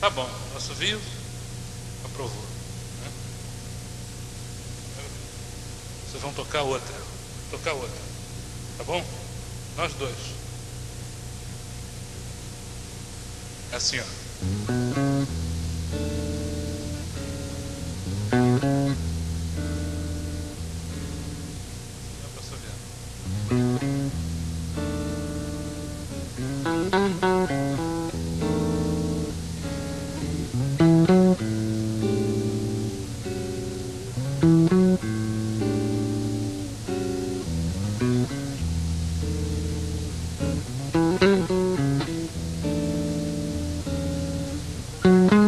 Tá bom, nosso viu, aprovou. né? Vocês vão tocar outra, tocar outra, tá bom? Nós dois. É assim, ó. Dá pra Mm-hmm.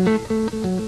Música